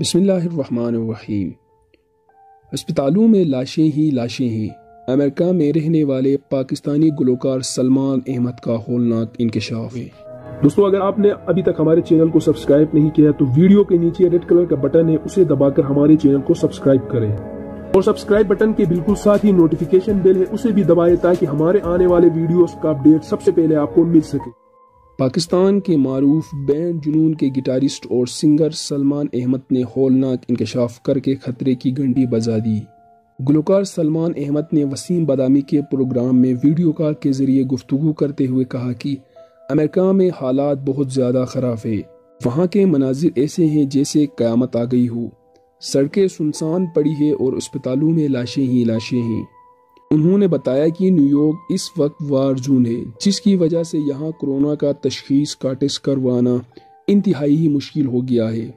بسم اللہ الرحمن الرحیم۔ ہسپتالوں میں لاشیں ہی لاشیں ہیں۔ امریکہ میں رہنے والے پاکستانی گلوکار سلمان احمد کا ہولناک انکشاف۔ ہے دوستو، اگر آپ نے ابھی تک ہمارے چینل کو سبسکرائب نہیں کیا تو ویڈیو کے نیچے ریڈ کلر کا بٹن ہے، اسے دبا کر ہمارے چینل کو سبسکرائب کریں۔ اور سبسکرائب بٹن کے بالکل ساتھ ہی نوٹیفیکیشن بیل ہے، اسے بھی دبائے تاکہ ہمارے آنے والے ویڈیوز کا اپڈیٹ سب سے پہلے آپ کو مل سکے۔ پاکستان کے معروف بینڈ جنون کے گٹارسٹ اور سنگر سلمان احمد نے ہولناک انکشاف کر کے خطرے کی گھنٹی بجا دی۔ گلوکار سلمان احمد نے وسیم بادامی کے پروگرام میں ویڈیو کال کے ذریعے گفتگو کرتے ہوئے کہا کہ امریکہ میں حالات بہت زیادہ خراب ہے وہاں کے مناظر ایسے ہیں جیسے قیامت آ گئی ہو۔ سڑکیں سنسان پڑی ہے اور اسپتالوں میں لاشیں ہی لاشیں ہیں۔ انہوں نے بتایا کہ نیو یارک اس وقت وارجون ہے، جس کی وجہ سے یہاں کرونا کا تشخیص کا ٹیسٹ کروانا انتہائی ہی مشکل ہو گیا ہے۔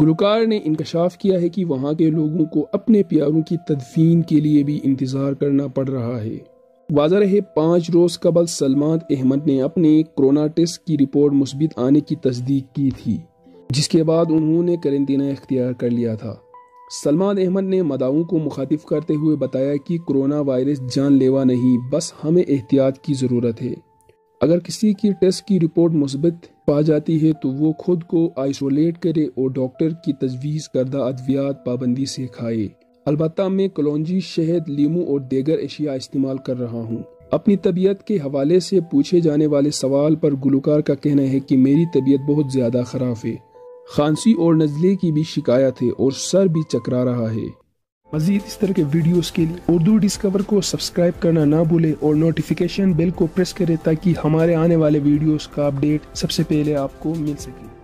گلوکار نے انکشاف کیا ہے کہ وہاں کے لوگوں کو اپنے پیاروں کی تدفین کے لیے بھی انتظار کرنا پڑ رہا ہے۔ واضح رہے، پانچ روز قبل سلمان احمد نے اپنے کرونا ٹیسٹ کی رپورٹ مثبت آنے کی تصدیق کی تھی، جس کے بعد انہوں نے کرنٹینہ اختیار کر لیا تھا۔ سلمان احمد نے مداؤں کو مخاطب کرتے ہوئے بتایا کہ کرونا وائرس جان لیوا نہیں، بس ہمیں احتیاط کی ضرورت ہے۔ اگر کسی کی ٹیسٹ کی رپورٹ مثبت پا جاتی ہے تو وہ خود کو آئسولیٹ کرے اور ڈاکٹر کی تجویز کردہ ادویات پابندی سے کھائے۔ البتہ میں کلونجی، شہد، لیمو اور دیگر اشیاء استعمال کر رہا ہوں۔ اپنی طبیعت کے حوالے سے پوچھے جانے والے سوال پر گلوکار کا کہنا ہے کہ میری طبیعت بہت زیادہ خراب ہے۔ خانسی اور نزلے کی بھی شکایت ہے اور سر بھی چکرا رہا ہے۔ مزید اس طرح کے ویڈیوز کے لیے اردو ڈسکور کو سبسکرائب کرنا نہ بھولے اور نوٹیفیکیشن بیل کو پریس کرے تاکہ ہمارے آنے والے ویڈیوز کا اپڈیٹ سب سے پہلے آپ کو مل سکے۔